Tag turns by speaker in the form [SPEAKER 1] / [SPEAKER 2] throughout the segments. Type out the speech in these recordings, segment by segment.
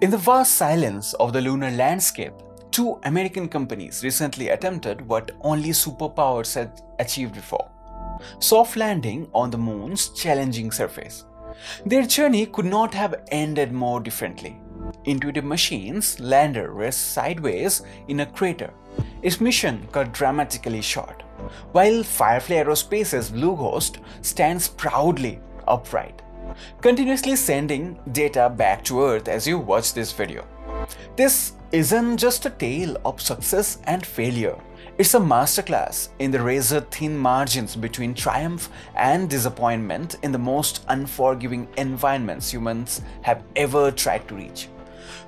[SPEAKER 1] In the vast silence of the lunar landscape, two American companies recently attempted what only superpowers had achieved before soft landing on the moon's challenging surface. Their journey could not have ended more differently. Intuitive Machines' lander rests sideways in a crater. Its mission cut dramatically short, while Firefly Aerospace's Blue Ghost stands proudly upright, continuously sending data back to Earth as you watch this video. This isn't just a tale of success and failure. It's a masterclass in the razor-thin margins between triumph and disappointment in the most unforgiving environments humans have ever tried to reach.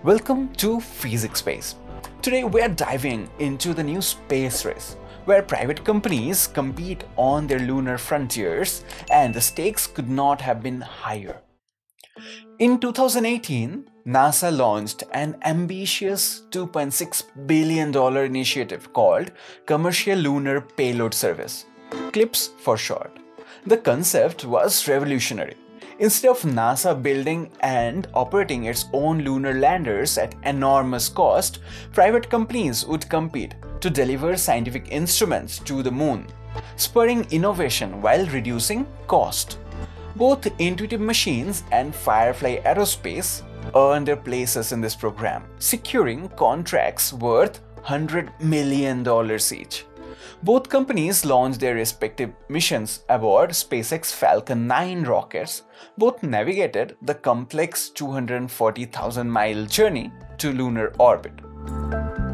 [SPEAKER 1] Welcome to PhysxX Space. Today we are diving into the new space race, where private companies compete on their lunar frontiers and the stakes could not have been higher. In 2018, NASA launched an ambitious $2.6 billion initiative called Commercial Lunar Payload Service, CLPS for short. The concept was revolutionary. Instead of NASA building and operating its own lunar landers at enormous cost, private companies would compete to deliver scientific instruments to the moon, spurring innovation while reducing cost. Both Intuitive Machines and Firefly Aerospace earned their places in this program, securing contracts worth $100 million each. Both companies launched their respective missions aboard SpaceX Falcon 9 rockets. Both navigated the complex 240,000 mile journey to lunar orbit.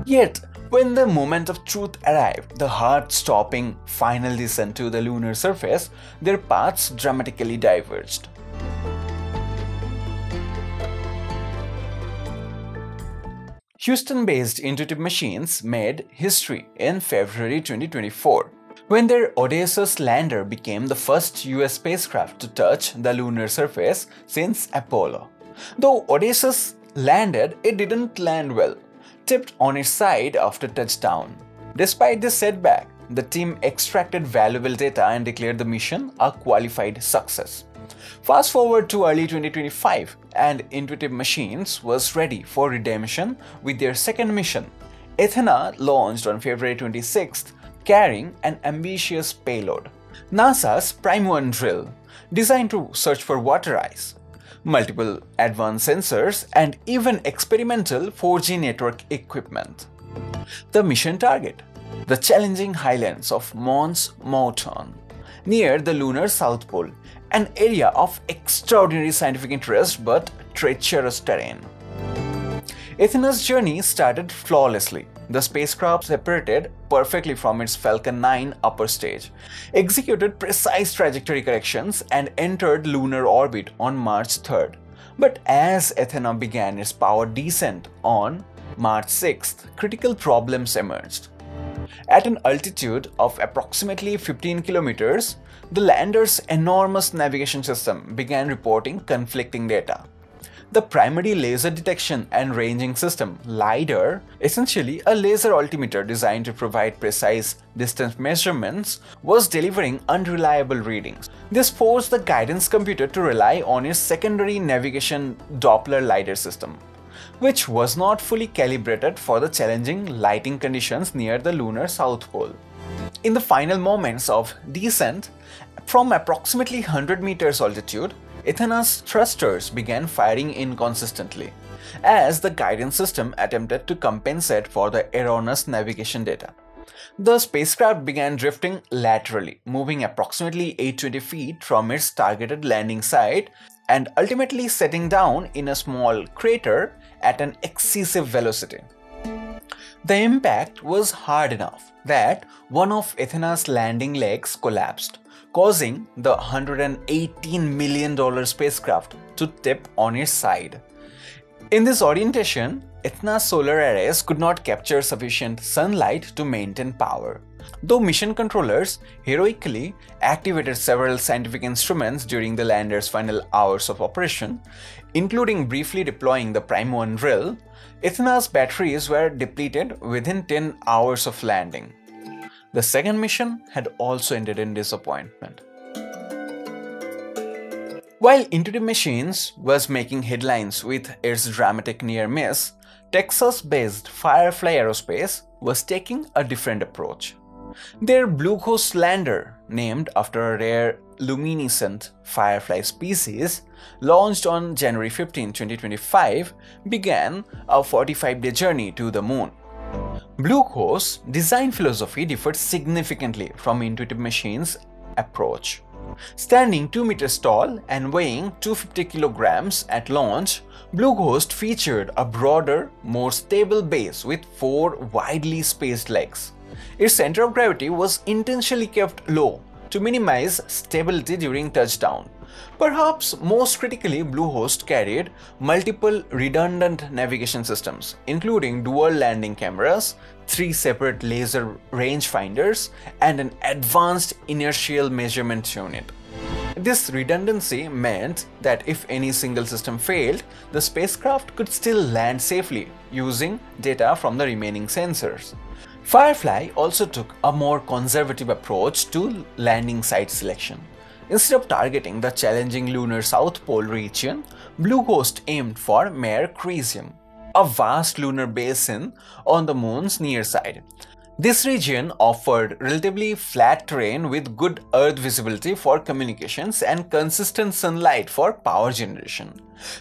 [SPEAKER 1] Yet, when the moment of truth arrived, the heart-stopping final descent to the lunar surface, their paths dramatically diverged. Houston-based Intuitive Machines made history in February 2024 when their Odysseus lander became the first US spacecraft to touch the lunar surface since Apollo. Though Odysseus landed, it didn't land well tipped on its side after touchdown. Despite this setback, the team extracted valuable data and declared the mission a qualified success. Fast forward to early 2025 and Intuitive Machines was ready for redemption with their second mission. Athena launched on February 26th carrying an ambitious payload. NASA's Prime 1 drill, designed to search for water ice, multiple advanced sensors, and even experimental 4G network equipment. The mission target the challenging highlands of Mons Mouton, near the lunar South Pole, an area of extraordinary scientific interest but treacherous terrain. Athena's journey started flawlessly. The spacecraft separated perfectly from its Falcon 9 upper stage, executed precise trajectory corrections, and entered lunar orbit on March 3rd. But as Athena began its power descent on March 6th, critical problems emerged. At an altitude of approximately 15 kilometers, the lander's enormous navigation system began reporting conflicting data. The primary laser detection and ranging system, LiDAR, essentially a laser altimeter designed to provide precise distance measurements, was delivering unreliable readings. This forced the guidance computer to rely on its secondary navigation Doppler LiDAR system, which was not fully calibrated for the challenging lighting conditions near the lunar south pole. In the final moments of descent, from approximately 100 meters altitude, Athena's thrusters began firing inconsistently, as the guidance system attempted to compensate for the erroneous navigation data. The spacecraft began drifting laterally, moving approximately 820 feet from its targeted landing site and ultimately setting down in a small crater at an excessive velocity. The impact was hard enough that one of Athena's landing legs collapsed, causing the $118 million spacecraft to tip on its side. In this orientation, Athena's solar arrays could not capture sufficient sunlight to maintain power. Though mission controllers heroically activated several scientific instruments during the lander's final hours of operation, including briefly deploying the Prime 1 drill, Athena's batteries were depleted within 10 hours of landing. The second mission had also ended in disappointment. While Intuitive Machines was making headlines with its dramatic near miss, Texas based Firefly Aerospace was taking a different approach. Their Blue Ghost lander, named after a rare luminescent firefly species, launched on January 15, 2025, began a 45 day journey to the moon. Blue Ghost's design philosophy differed significantly from Intuitive Machines' approach. Standing 2 meters tall and weighing 250 kilograms at launch, Blue Ghost featured a broader, more stable base with four widely spaced legs. Its center of gravity was intentionally kept low to minimize stability during touchdown. Perhaps most critically, Blue Ghost carried multiple redundant navigation systems, including dual landing cameras, three separate laser rangefinders, and an advanced inertial measurement unit. This redundancy meant that if any single system failed, the spacecraft could still land safely using data from the remaining sensors. Firefly also took a more conservative approach to landing site selection. Instead of targeting the challenging lunar South Pole region, Blue Ghost aimed for Mare Crisium, a vast lunar basin on the moon's near side. This region offered relatively flat terrain with good Earth visibility for communications and consistent sunlight for power generation.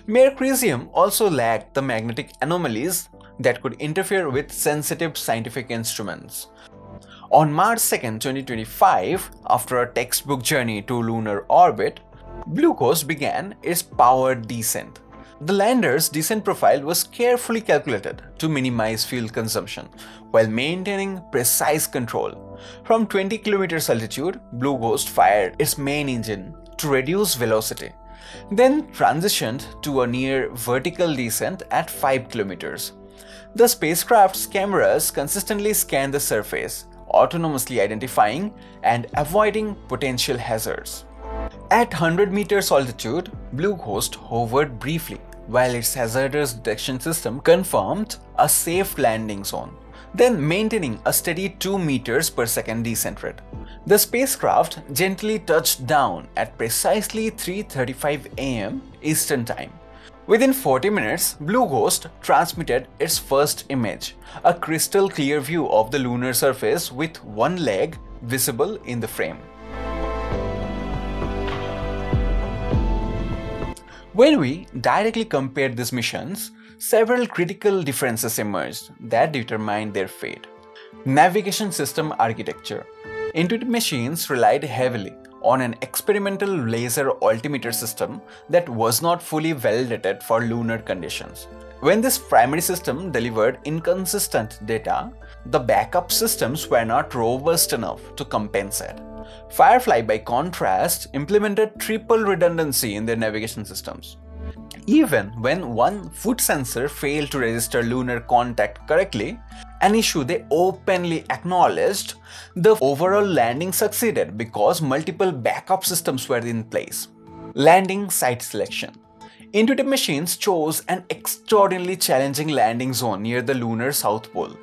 [SPEAKER 1] Mare Crisium also lacked the magnetic anomalies that could interfere with sensitive scientific instruments. On March 2, 2025, after a textbook journey to lunar orbit, Blue Ghost began its powered descent. The lander's descent profile was carefully calculated to minimize fuel consumption while maintaining precise control. From 20 km altitude, Blue Ghost fired its main engine to reduce velocity, then transitioned to a near vertical descent at 5 km. The spacecraft's cameras consistently scan the surface, autonomously identifying and avoiding potential hazards. At 100 meters altitude, Blue Ghost hovered briefly while its hazardous detection system confirmed a safe landing zone, then maintaining a steady 2 meters per second descent rate. The spacecraft gently touched down at precisely 3.35 am Eastern Time, Within 40 minutes, Blue Ghost transmitted its first image, a crystal clear view of the lunar surface with one leg visible in the frame. When we directly compared these missions, several critical differences emerged that determined their fate. Navigation system architecture. Intuitive machines relied heavily on an experimental laser altimeter system that was not fully validated for lunar conditions. When this primary system delivered inconsistent data, the backup systems were not robust enough to compensate. Firefly, by contrast, implemented triple redundancy in their navigation systems. Even when one foot sensor failed to register lunar contact correctly, an issue they openly acknowledged, the overall landing succeeded because multiple backup systems were in place. Landing site selection. Intuitive Machines chose an extraordinarily challenging landing zone near the lunar South Pole.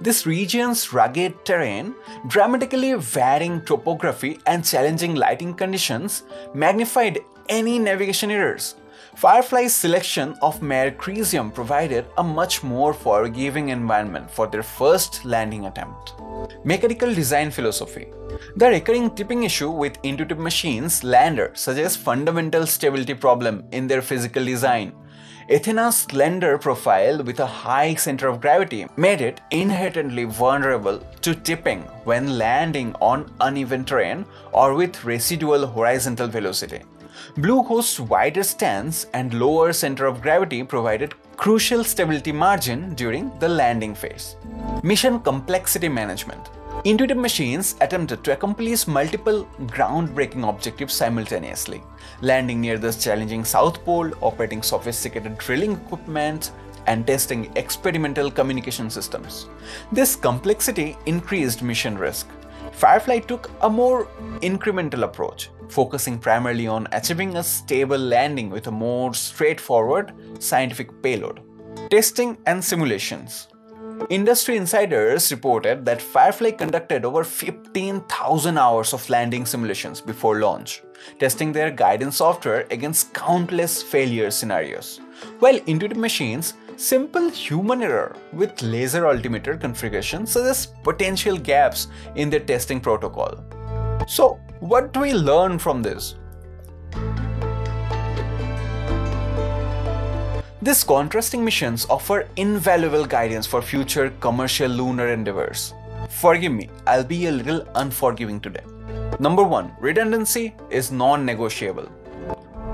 [SPEAKER 1] This region's rugged terrain, dramatically varying topography, and challenging lighting conditions magnified any navigation errors. Firefly's selection of Mare Crisium provided a much more forgiving environment for their first landing attempt. Mechanical design philosophy. The recurring tipping issue with intuitive machines lander suggests fundamental stability problem in their physical design. Athena's slender profile with a high center of gravity made it inherently vulnerable to tipping when landing on uneven terrain or with residual horizontal velocity. Blue Ghost's wider stance and lower center of gravity provided crucial stability margin during the landing phase. Mission Complexity Management Intuitive Machines attempted to accomplish multiple groundbreaking objectives simultaneously, landing near the challenging South Pole, operating sophisticated drilling equipment, and testing experimental communication systems. This complexity increased mission risk. Firefly took a more incremental approach, focusing primarily on achieving a stable landing with a more straightforward scientific payload. Testing and simulations. Industry insiders reported that Firefly conducted over 15,000 hours of landing simulations before launch, testing their guidance software against countless failure scenarios. While Intuitive Machines simple human error with laser altimeter configuration suggests potential gaps in their testing protocol. So, what do we learn from this? These contrasting missions offer invaluable guidance for future commercial lunar endeavors. Forgive me, I'll be a little unforgiving today. Number 1. Redundancy is non-negotiable.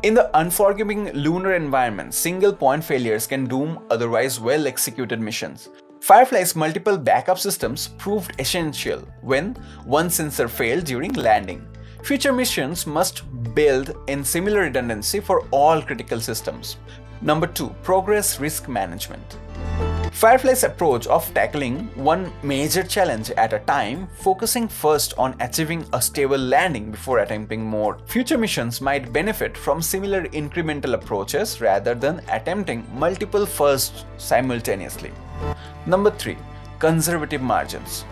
[SPEAKER 1] In the unforgiving lunar environment, single point failures can doom otherwise well executed missions. Firefly's multiple backup systems proved essential when one sensor failed during landing. Future missions must build in similar redundancy for all critical systems. Number 2. Progress Risk Management Firefly's approach of tackling one major challenge at a time, focusing first on achieving a stable landing before attempting more. Future missions might benefit from similar incremental approaches rather than attempting multiple firsts simultaneously. Number 3. Conservative margins.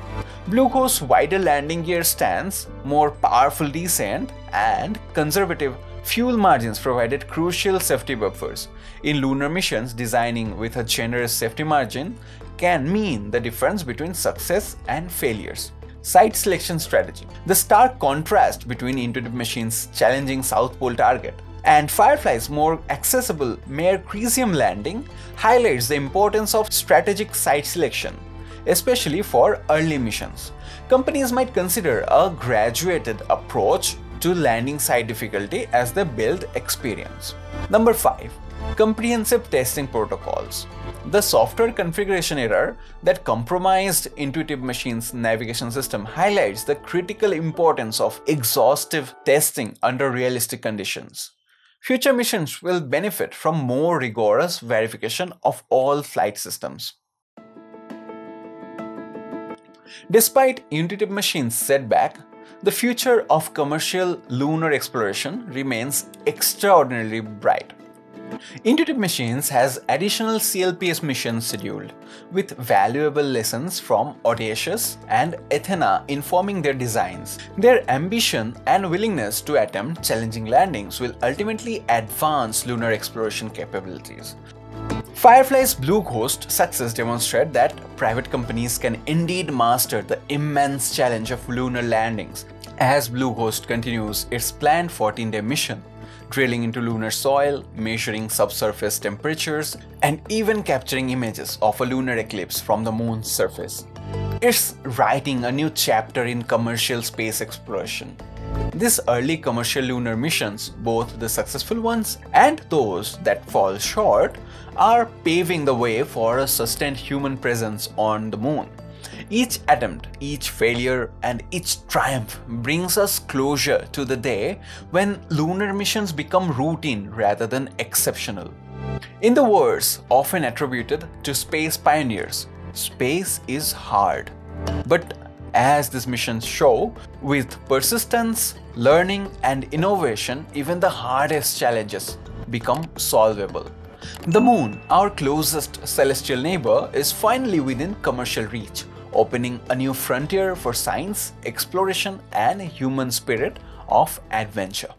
[SPEAKER 1] Blue Ghost's wider landing gear stance, more powerful descent, and conservative Fuel margins provided crucial safety buffers. In lunar missions, designing with a generous safety margin can mean the difference between success and failures. Site selection strategy. The stark contrast between Intuitive Machines' challenging South Pole target and Firefly's more accessible Mare Crisium landing highlights the importance of strategic site selection, especially for early missions. Companies might consider a graduated approach to landing site difficulty as they build experience. Number 5. Comprehensive testing protocols. The software configuration error that compromised Intuitive Machines' navigation system highlights the critical importance of exhaustive testing under realistic conditions. Future missions will benefit from more rigorous verification of all flight systems. Despite Intuitive Machines' setback, the future of commercial lunar exploration remains extraordinarily bright. Intuitive Machines has additional CLPS missions scheduled, with valuable lessons from Odysseus and Athena informing their designs. Their ambition and willingness to attempt challenging landings will ultimately advance lunar exploration capabilities. Firefly's Blue Ghost success demonstrates that private companies can indeed master the immense challenge of lunar landings as Blue Ghost continues its planned 14-day mission, drilling into lunar soil, measuring subsurface temperatures, and even capturing images of a lunar eclipse from the moon's surface. It's writing a new chapter in commercial space exploration. These early commercial lunar missions, both the successful ones and those that fall short, are paving the way for a sustained human presence on the moon. Each attempt, each failure, and each triumph brings us closer to the day when lunar missions become routine rather than exceptional. In the words often attributed to space pioneers, space is hard. But as these missions show, with persistence, learning, and innovation, even the hardest challenges become solvable. The moon, our closest celestial neighbor, is finally within commercial reach, opening a new frontier for science, exploration, and human spirit of adventure.